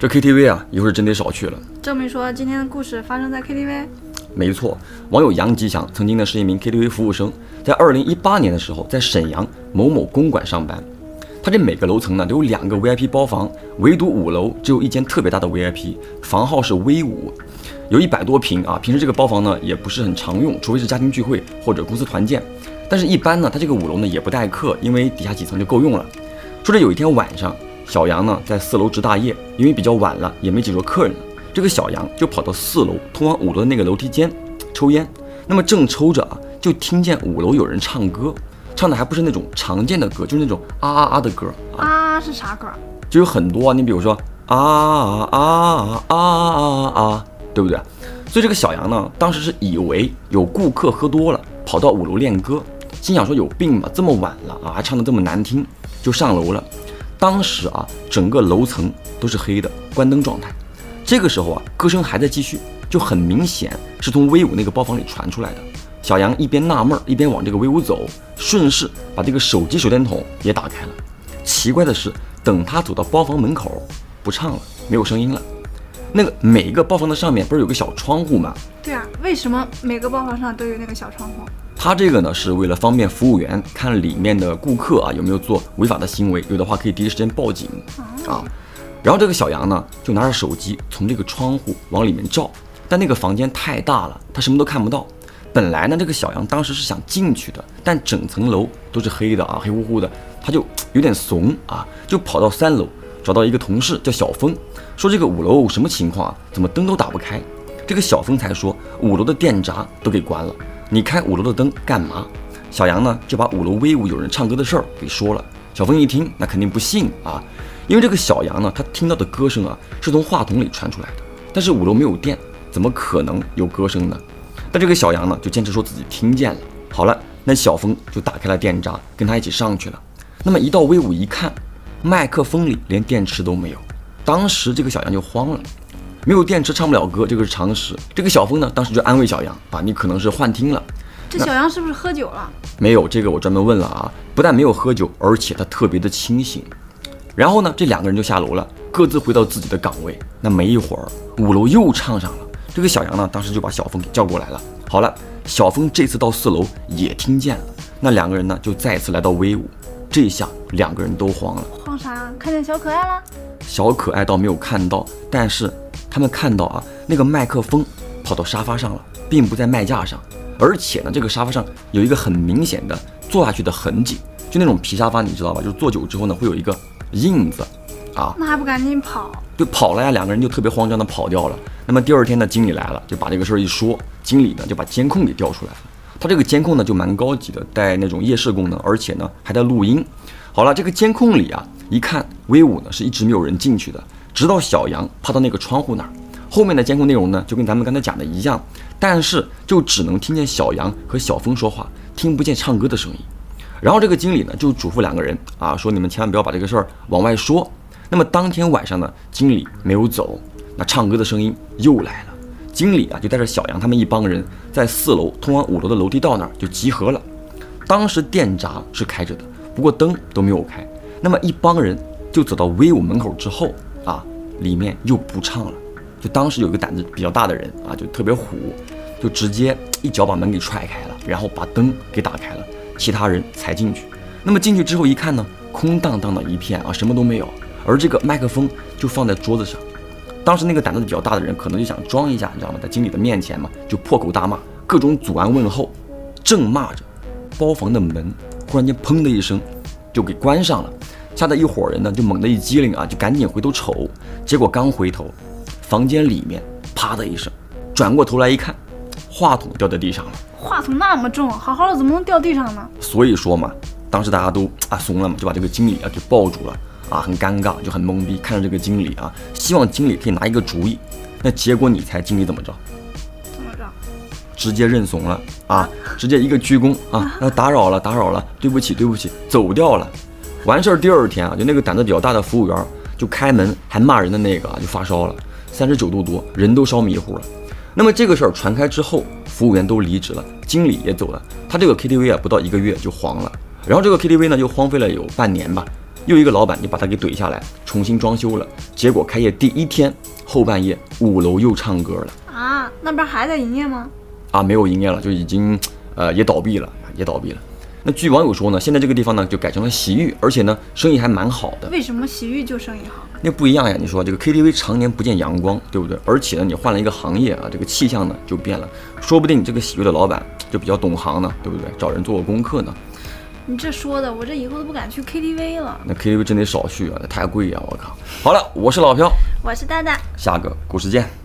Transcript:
这 KTV 啊，一会儿真得少去了。这么一说，今天的故事发生在 KTV。没错，网友杨吉祥曾经呢是一名 KTV 服务生，在二零一八年的时候，在沈阳某某公馆上班。他这每个楼层呢都有两个 VIP 包房，唯独五楼只有一间特别大的 VIP，房号是 V 五，有一百多平啊。平时这个包房呢也不是很常用，除非是家庭聚会或者公司团建。但是，一般呢，他这个五楼呢也不待客，因为底下几层就够用了。说着有一天晚上。小杨呢，在四楼值大夜，因为比较晚了，也没几桌客人了。这个小杨就跑到四楼通往五楼的那个楼梯间抽烟。那么正抽着啊，就听见五楼有人唱歌，唱的还不是那种常见的歌，就是那种啊啊啊的歌啊，是啥歌？就有很多啊，你比如说啊啊啊啊啊啊，对不对？所以这个小杨呢，当时是以为有顾客喝多了，跑到五楼练歌，心想说有病吧，这么晚了啊，还唱的这么难听，就上楼了。当时啊，整个楼层都是黑的，关灯状态。这个时候啊，歌声还在继续，就很明显是从威武那个包房里传出来的。小杨一边纳闷，一边往这个威武走，顺势把这个手机手电筒也打开了。奇怪的是，等他走到包房门口，不唱了，没有声音了。那个每一个包房的上面不是有个小窗户吗？对啊，为什么每个包房上都有那个小窗户？他这个呢，是为了方便服务员看里面的顾客啊有没有做违法的行为，有的话可以第一时间报警啊。然后这个小杨呢，就拿着手机从这个窗户往里面照，但那个房间太大了，他什么都看不到。本来呢，这个小杨当时是想进去的，但整层楼都是黑的啊，黑乎乎的，他就有点怂啊，就跑到三楼找到一个同事叫小峰，说这个五楼什么情况啊？怎么灯都打不开？这个小峰才说五楼的电闸都给关了。你开五楼的灯干嘛？小杨呢就把五楼威武有人唱歌的事儿给说了。小峰一听，那肯定不信啊，因为这个小杨呢，他听到的歌声啊是从话筒里传出来的，但是五楼没有电，怎么可能有歌声呢？但这个小杨呢就坚持说自己听见了。好了，那小峰就打开了电闸，跟他一起上去了。那么一到威武一看，麦克风里连电池都没有，当时这个小杨就慌了。没有电池唱不了歌，这个是常识。这个小峰呢，当时就安慰小杨啊，你可能是幻听了。这小杨是不是喝酒了？没有，这个我专门问了啊，不但没有喝酒，而且他特别的清醒。然后呢，这两个人就下楼了，各自回到自己的岗位。那没一会儿，五楼又唱上了。这个小杨呢，当时就把小峰给叫过来了。好了，小峰这次到四楼也听见了。那两个人呢，就再次来到威武。这下两个人都慌了。慌啥？看见小可爱了？小可爱倒没有看到，但是。他们看到啊，那个麦克风跑到沙发上了，并不在麦架上，而且呢，这个沙发上有一个很明显的坐下去的痕迹，就那种皮沙发，你知道吧？就是坐久之后呢，会有一个印子，啊，那还不赶紧跑？就跑了呀，两个人就特别慌张的跑掉了。那么第二天呢，经理来了，就把这个事儿一说，经理呢就把监控给调出来了。他这个监控呢就蛮高级的，带那种夜视功能，而且呢还带录音。好了，这个监控里啊，一看威武呢是一直没有人进去的。直到小杨趴到那个窗户那儿，后面的监控内容呢，就跟咱们刚才讲的一样，但是就只能听见小杨和小峰说话，听不见唱歌的声音。然后这个经理呢，就嘱咐两个人啊，说你们千万不要把这个事儿往外说。那么当天晚上呢，经理没有走，那唱歌的声音又来了。经理啊，就带着小杨他们一帮人在四楼通往五楼的楼梯道那儿就集合了。当时电闸是开着的，不过灯都没有开。那么一帮人就走到威武门口之后。啊，里面又不唱了，就当时有一个胆子比较大的人啊，就特别虎，就直接一脚把门给踹开了，然后把灯给打开了，其他人才进去。那么进去之后一看呢，空荡荡的一片啊，什么都没有，而这个麦克风就放在桌子上。当时那个胆子比较大的人可能就想装一下，你知道吗？在经理的面前嘛，就破口大骂，各种阻拦问候。正骂着，包房的门忽然间砰的一声就给关上了。吓得一伙人呢，就猛地一激灵啊，就赶紧回头瞅。结果刚回头，房间里面啪的一声，转过头来一看，话筒掉在地上了。话筒那么重，好好的怎么能掉地上呢？所以说嘛，当时大家都啊怂了嘛，就把这个经理啊给抱住了啊，很尴尬，就很懵逼，看着这个经理啊，希望经理可以拿一个主意。那结果你猜经理怎么着？怎么着？直接认怂了啊，直接一个鞠躬啊，那打扰了，打扰了，对不起，对不起，走掉了。完事儿第二天啊，就那个胆子比较大的服务员就开门还骂人的那个就发烧了，三十九度多，人都烧迷糊了。那么这个事儿传开之后，服务员都离职了，经理也走了，他这个 KTV 啊不到一个月就黄了。然后这个 KTV 呢就荒废了有半年吧。又一个老板就把他给怼下来，重新装修了。结果开业第一天后半夜，五楼又唱歌了啊，那边还在营业吗？啊，没有营业了，就已经呃也倒闭了，也倒闭了。那据网友说呢，现在这个地方呢就改成了洗浴，而且呢生意还蛮好的。为什么洗浴就生意好？那不一样呀，你说这个 KTV 常年不见阳光，对不对？而且呢你换了一个行业啊，这个气象呢就变了，说不定你这个洗浴的老板就比较懂行呢，对不对？找人做过功课呢。你这说的，我这以后都不敢去 KTV 了。那 KTV 真得少去啊，那太贵呀！我靠。好了，我是老飘，我是蛋蛋，下个故事见。